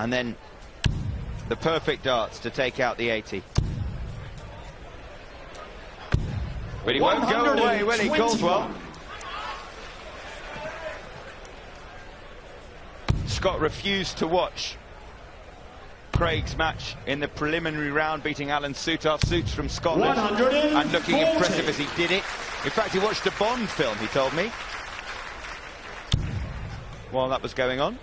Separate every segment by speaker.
Speaker 1: And then the perfect darts to take out the 80. But he won't go away, will he, Caldwell? Scott refused to watch Craig's match in the preliminary round, beating Alan Soutar. Suits from Scotland and looking impressive as he did it. In fact, he watched a Bond film, he told me, while that was going on.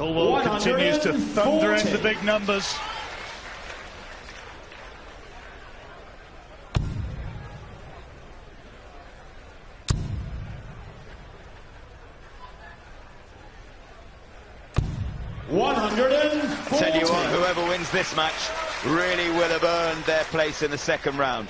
Speaker 2: Caldwell continues to thunder in the big numbers.
Speaker 3: One hundred and
Speaker 1: Tell you what, whoever wins this match really will have earned their place in the second round.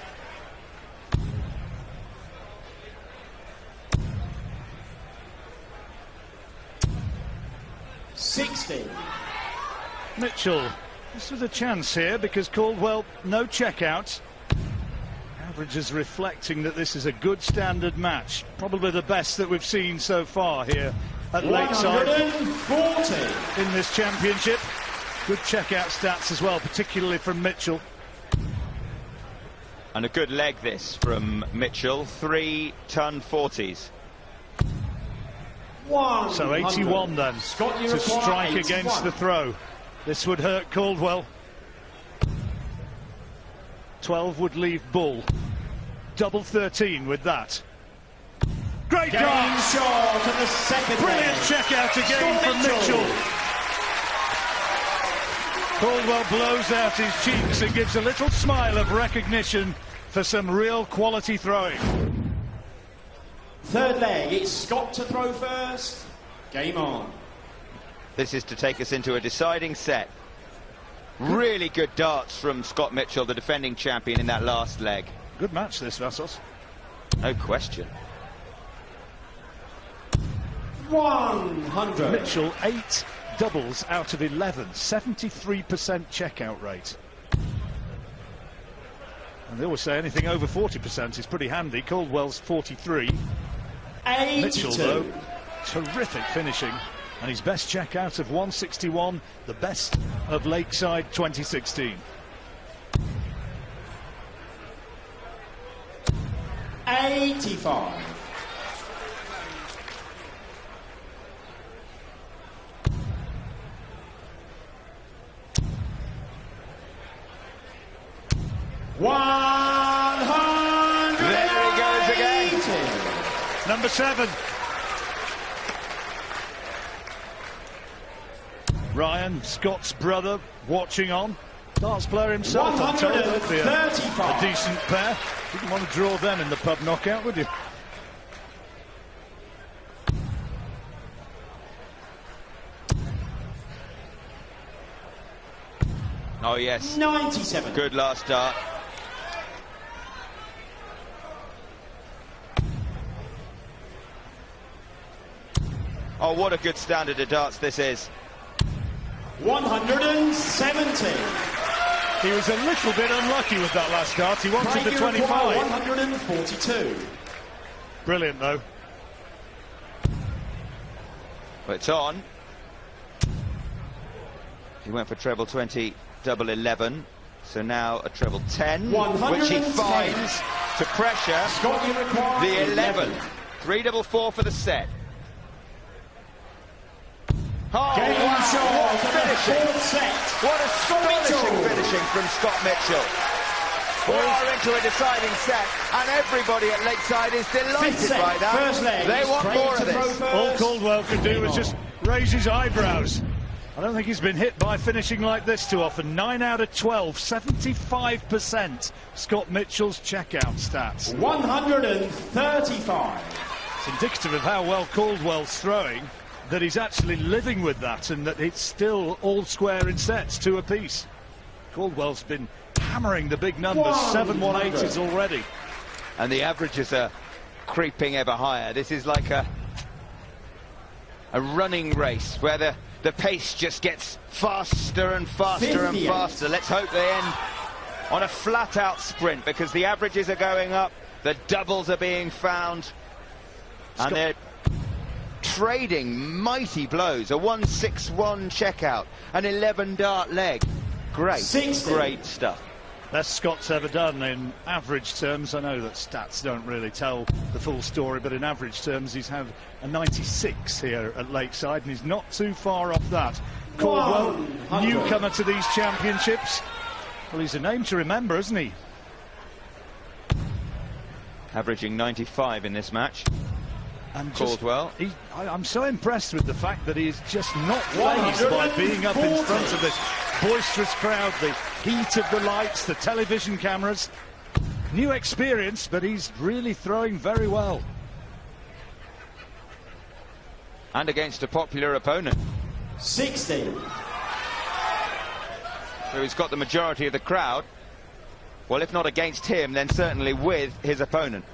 Speaker 3: Sixty.
Speaker 2: Mitchell, this was a chance here because Caldwell, no checkout. Averages reflecting that this is a good standard match. Probably the best that we've seen so far here at Lakeside
Speaker 3: 140.
Speaker 2: in this championship. Good checkout stats as well, particularly from Mitchell.
Speaker 1: And a good leg this from Mitchell. Three ton 40s.
Speaker 2: So 81 then
Speaker 3: Scott,
Speaker 2: to strike
Speaker 3: 81.
Speaker 2: against the throw. This would hurt Caldwell. 12 would leave Bull. Double 13 with that. Great
Speaker 3: Game shot of the second
Speaker 2: Brilliant checkout again
Speaker 3: Scott
Speaker 2: from
Speaker 3: Mitchell.
Speaker 2: Mitchell. Caldwell blows out his cheeks and gives a little smile of recognition for some real quality throwing.
Speaker 3: Third leg, it's Scott to throw first. Game on.
Speaker 1: This is to take us into a deciding set. Really good darts from Scott Mitchell, the defending champion, in that last leg.
Speaker 2: Good match this, Vassos.
Speaker 1: No question.
Speaker 3: 100.
Speaker 2: Mitchell, eight doubles out of 11, 73% checkout rate. And they always say anything over 40% is pretty handy. Caldwell's 43.
Speaker 3: 82.
Speaker 2: Mitchell, though, terrific finishing. And his best checkout of 161, the best of Lakeside 2016.
Speaker 3: Eighty-five. One
Speaker 2: Number seven. Ryan, Scott's brother, watching on. Darts player himself, I'm told. That'd a, a decent pair. Didn't want to draw them in the pub knockout, would you?
Speaker 1: Oh, yes.
Speaker 3: Ninety-seven.
Speaker 1: Good last dart. Oh, what a good standard of darts this is.
Speaker 3: One hundred and seventy.
Speaker 2: He was a little bit unlucky with that last dart. He wanted the 25.
Speaker 3: One hundred and forty-two.
Speaker 2: Brilliant, though.
Speaker 1: But it's on. He went for treble 20, double 11. So now a treble 10, which he finds to pressure
Speaker 3: Scott, you require
Speaker 1: the 11. Three double four for the set. Oh,
Speaker 3: Game
Speaker 1: wow,
Speaker 3: shot
Speaker 1: what
Speaker 3: of the
Speaker 1: finishing.
Speaker 3: fourth set.
Speaker 1: What astonishing
Speaker 3: Mitchell.
Speaker 1: finishing from Scott Mitchell. We are into a deciding set, and everybody at Lakeside is delighted
Speaker 3: set.
Speaker 1: by that.
Speaker 3: First leg.
Speaker 1: They want
Speaker 3: Craig
Speaker 1: more of this.
Speaker 2: All. Caldwell could do was just raise his eyebrows. I don't think he's been hit by finishing like this too often. 9 out of 12, 75%. Scott Mitchell's checkout stats.
Speaker 3: 135.
Speaker 2: It's indicative of how well Caldwell's throwing, that he's actually living with that and that it's still all square in sets, two apiece. Caldwell's been hammering the big numbers, seven 180s already.
Speaker 1: and the averages are creeping ever higher. This is like a a running race where the the pace just gets faster and faster and faster. Let's hope they end on a flat out sprint because the averages are going up, the doubles are being found,
Speaker 2: Scott-
Speaker 1: and they're trading mighty blows. A 1-6-1 checkout, an 11 dart leg. Great,
Speaker 3: 60.
Speaker 1: great stuff.
Speaker 2: Best Scott's ever done in average terms. I know that stats don't really tell the full story, but in average terms, he's had a 96 here at Lakeside, and he's not too far off that. Caldwell,
Speaker 3: 100.
Speaker 2: newcomer to these championships. Well, he's a name to remember, isn't he?
Speaker 1: Averaging 95 in this match.
Speaker 2: And just- He, I, I'm so impressed with the fact that he is just not fazed by being up in front of this boisterous crowd, the heat of the lights, the television cameras. New experience, but he's really throwing very well.
Speaker 1: And against a popular opponent.
Speaker 3: 60.
Speaker 1: So he's got the majority of the crowd. Well, if not against him, then certainly with his opponent.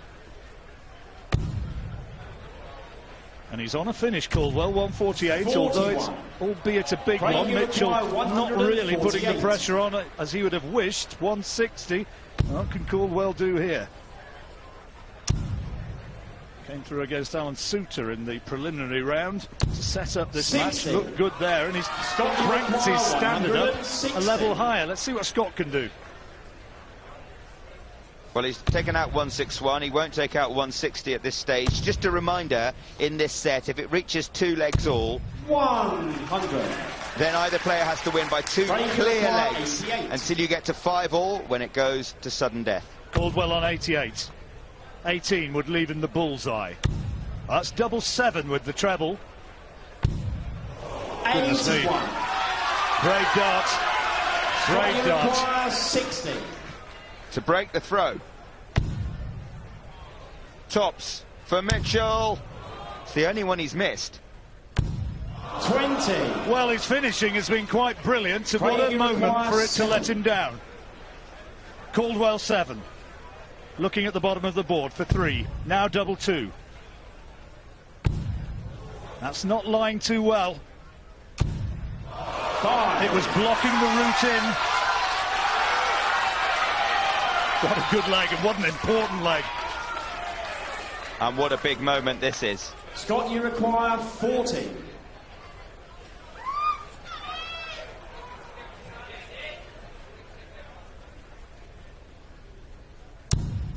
Speaker 2: And he's on a finish, Caldwell, 148, although it's albeit a big
Speaker 3: Craig,
Speaker 2: one. Mitchell not really putting the pressure on it as he would have wished. 160. What can Caldwell do here? Came through against Alan Soutar in the preliminary round to set up this match.
Speaker 3: 60.
Speaker 2: Looked good there, and he's
Speaker 3: Scott
Speaker 2: his standard up a level higher. Let's see what Scott can do.
Speaker 1: Well, he's taken out 161. He won't take out 160 at this stage. Just a reminder, in this set, if it reaches two legs all,
Speaker 3: 100.
Speaker 1: then either player has to win by two
Speaker 3: Craig
Speaker 1: clear legs until you get to five all when it goes to sudden death.
Speaker 2: Caldwell on 88. 18 would leave in the bullseye. That's double seven with the treble. Goodness me.
Speaker 3: 81.
Speaker 2: Great dart. Great
Speaker 3: You
Speaker 2: dart.
Speaker 3: 60.
Speaker 1: To break the throw. Tops for Mitchell. It's the only one he's missed.
Speaker 3: 20.
Speaker 2: Well, his finishing has been quite brilliant. and What a moment for it to let him down. Caldwell seven. Looking at the bottom of the board for three. Now double two. That's not lying too well.
Speaker 3: Five.
Speaker 2: It was blocking the route in. What a good leg and what an important leg.
Speaker 1: And what a big moment this is.
Speaker 3: Scott, you require 40.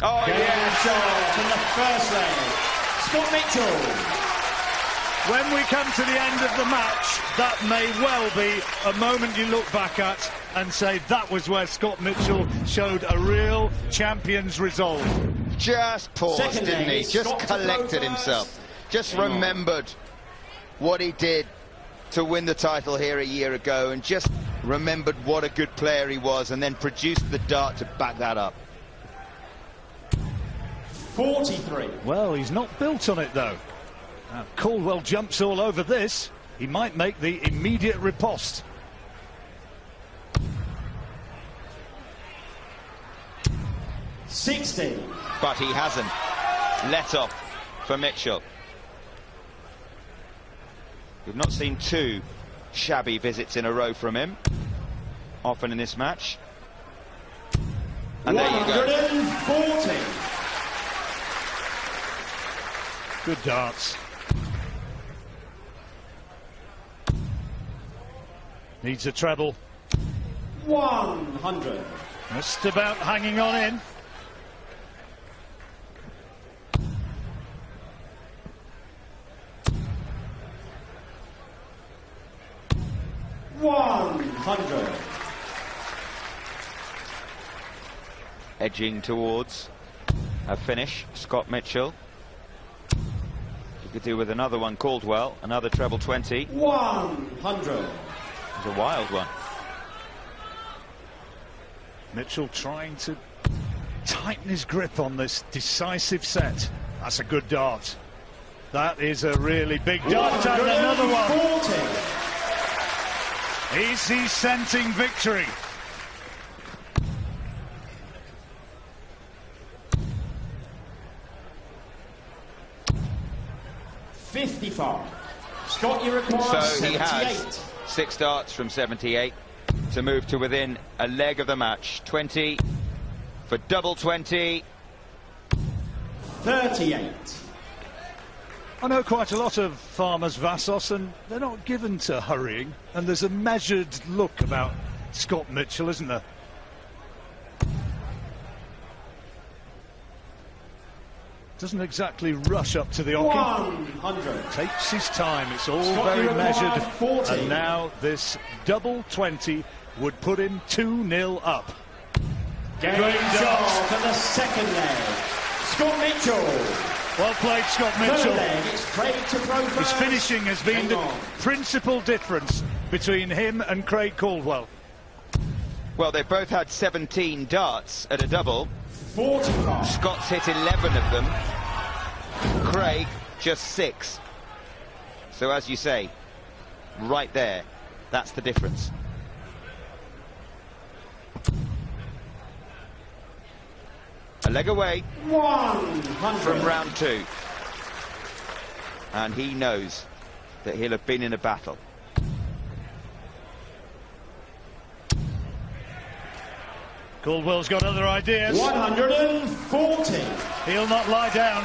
Speaker 1: Oh,
Speaker 3: Yeah,
Speaker 1: yes.
Speaker 3: shot the first leg. Scott Mitchell.
Speaker 2: When we come to the end of the match, that may well be a moment you look back at and say that was where Scott Mitchell showed a real champion's resolve.
Speaker 1: Just paused,
Speaker 3: Second
Speaker 1: didn't
Speaker 3: leg,
Speaker 1: he? Just
Speaker 3: got to go
Speaker 1: collected himself. Just
Speaker 3: Hang on.
Speaker 1: remembered what he did to win the title here a year ago and just remembered what a good player he was and then produced the dart to back that up.
Speaker 3: 43.
Speaker 2: Well, he's not built on it though. Now, Caldwell jumps all over this. He might make the immediate riposte.
Speaker 3: Sixty.
Speaker 1: But he hasn't. Let off for Mitchell. We've not seen two shabby visits in a row from him. Often in this match. And there you go.
Speaker 3: 140.
Speaker 2: Good darts. Needs a treble.
Speaker 3: 100.
Speaker 2: Just about hanging on in.
Speaker 3: One hundred.
Speaker 1: edging towards a finish. Scott Mitchell. He could do with another one. Caldwell, another treble 20.
Speaker 3: One hundred.
Speaker 1: It's a wild one.
Speaker 2: Mitchell trying to tighten his grip on this decisive set. That's a good dart. That is a really big dart and another one.
Speaker 3: 40.
Speaker 2: Is he scenting victory?
Speaker 3: Fifty-five. Scott, you require
Speaker 1: So he has
Speaker 3: seventy-eight.
Speaker 1: six darts from 78 to move to within a leg of the match. 20 for double 20.
Speaker 3: Thirty-eight.
Speaker 2: I know quite a lot of farmers, Vassos, and they're not given to hurrying. And there's a measured look about Scott Mitchell, isn't there? Doesn't exactly rush up to the.
Speaker 3: 100.
Speaker 2: Takes his time. It's all
Speaker 3: Scott,
Speaker 2: very measured.
Speaker 3: 40.
Speaker 2: And now this double 20 would put him 2-0 up.
Speaker 3: Game
Speaker 2: Great
Speaker 3: shot for the second leg. Scott Mitchell.
Speaker 2: Well played, Scott Mitchell.
Speaker 3: leg, it's Craig to throw
Speaker 2: His finishing has been the principal difference between him and Craig Caldwell.
Speaker 1: Well, they both had 17 darts at a double.
Speaker 3: 45.
Speaker 1: Scott's hit 11 of them. Craig just six. So as you say, right there, that's the difference. A leg away
Speaker 3: 100.
Speaker 1: from round two. And he knows that he'll have been in a battle.
Speaker 2: Caldwell's got other ideas.
Speaker 3: 140.
Speaker 2: He'll not lie down.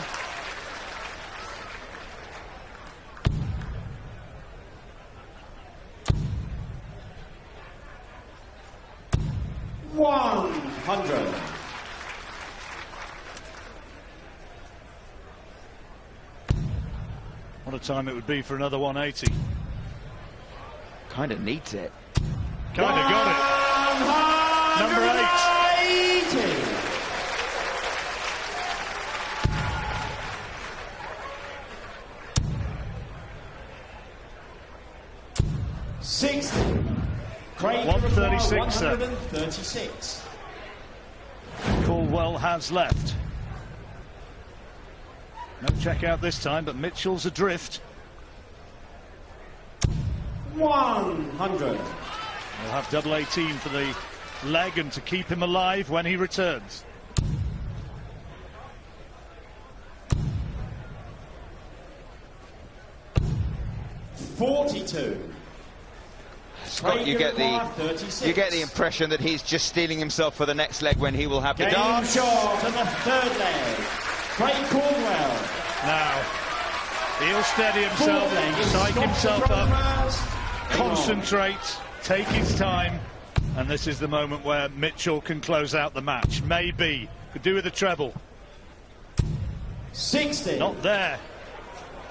Speaker 3: One hundred.
Speaker 2: What a time it would be for another 180.
Speaker 1: Kind of needs it.
Speaker 2: Kind of got it. Number eight.
Speaker 3: eighty. Sixty. Craig
Speaker 2: 136, sir.
Speaker 3: 136.
Speaker 2: Caldwell has left. No check out this time, but Mitchell's adrift.
Speaker 3: 100.
Speaker 2: We'll have double 18 for the leg and to keep him alive when he returns.
Speaker 3: Forty-two.
Speaker 1: Scott, you get the
Speaker 3: 36.
Speaker 1: you get the impression that he's just steeling himself for the next leg when he will have the
Speaker 3: Game
Speaker 1: dart.
Speaker 3: shot and the third leg. Craig Caldwell.
Speaker 2: Now, he'll steady himself,
Speaker 3: Fourth
Speaker 2: psych himself up,
Speaker 3: first. Hang on.
Speaker 2: concentrate, take his time, and this is the moment where Mitchell can close out the match. Maybe. Could do with a treble.
Speaker 3: 60.
Speaker 2: Not there.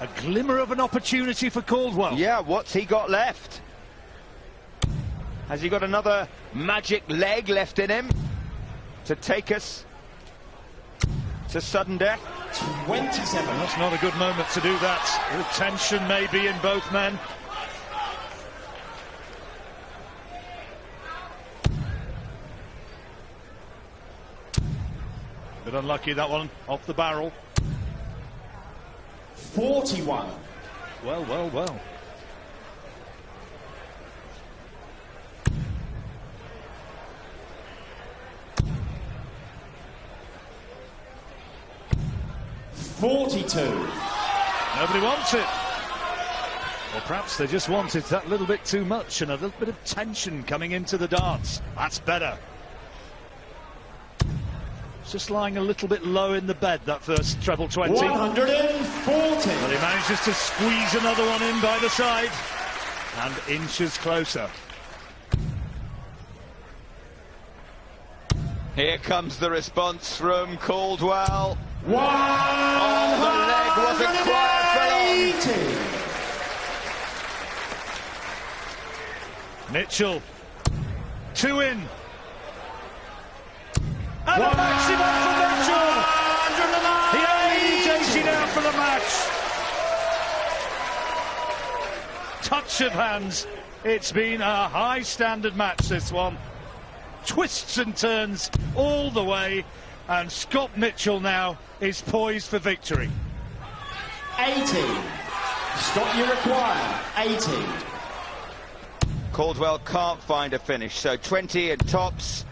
Speaker 2: A glimmer of an opportunity for Caldwell.
Speaker 1: Yeah, what's he got left? Has he got another magic leg left in him to take us to sudden death?
Speaker 3: 27.
Speaker 2: That's not a good moment to do that. With tension maybe in both men. Bit unlucky that one, off the barrel.
Speaker 3: 41.
Speaker 2: Well, well, well.
Speaker 3: Forty-two.
Speaker 2: Nobody wants it. Or perhaps they just wanted that little bit too much and a little bit of tension coming into the dance. That's better. It's Just lying a little bit low in the bed, that first treble 20.
Speaker 3: One hundred and forty.
Speaker 2: But he manages to squeeze another one in by the side and inches closer.
Speaker 1: Here comes the response from Caldwell.
Speaker 3: One
Speaker 1: the leg wasn't quiet for
Speaker 2: Mitchell, two in. And a maximum for Mitchell. He only 80 now for the match. Touch of hands. It's been a high standard match, this one. Twists and turns all the way. And Scott Mitchell now is poised for victory.
Speaker 3: 80. Scott, you require 80.
Speaker 1: Caldwell can't find a finish, so 20 and tops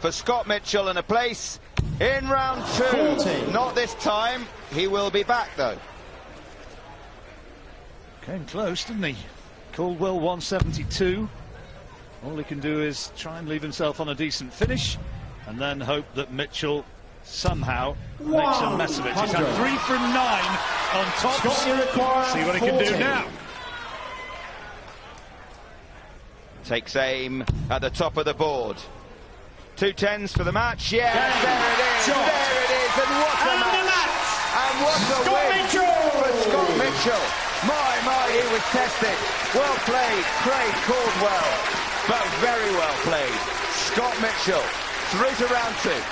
Speaker 1: for Scott Mitchell and a place in round two.
Speaker 3: 40.
Speaker 1: Not this time. He will be back though.
Speaker 2: Came close, didn't he? Caldwell 172. All he can do is try and leave himself on a decent finish and then hope that Mitchell somehow makes a mess of it. He's had three from nine on top.
Speaker 3: Scott, you require
Speaker 2: See what he can do now.
Speaker 1: Takes aim at the top of the board. Two tens for the match. Yeah,
Speaker 3: Game.
Speaker 1: there it is.
Speaker 3: Shot.
Speaker 1: There it is. And what a
Speaker 3: And the
Speaker 1: match.
Speaker 3: match.
Speaker 1: And what a
Speaker 3: Scott
Speaker 1: win
Speaker 3: Mitchell.
Speaker 1: for Scott Mitchell. My, my, he was tested. Well played, Craig Caldwell. But very well played. Scott Mitchell through to round two.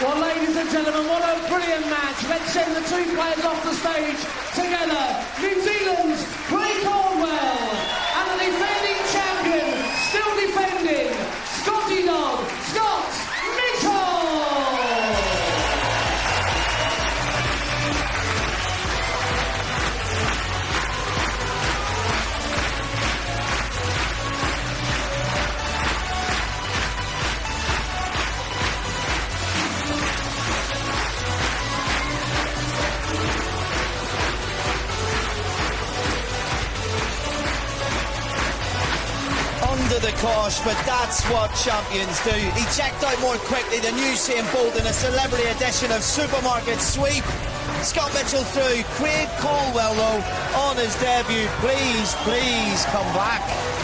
Speaker 4: Well, ladies and gentlemen, what a brilliant match. Let's send the two players off the stage together. New Zealand's Caldwell
Speaker 5: under but that's what champions do. He checked out more quickly than Usain Bolt in a celebrity edition of Supermarket Sweep. Scott Mitchell through. Craig Caldwell, though, on his debut. Please, please come back.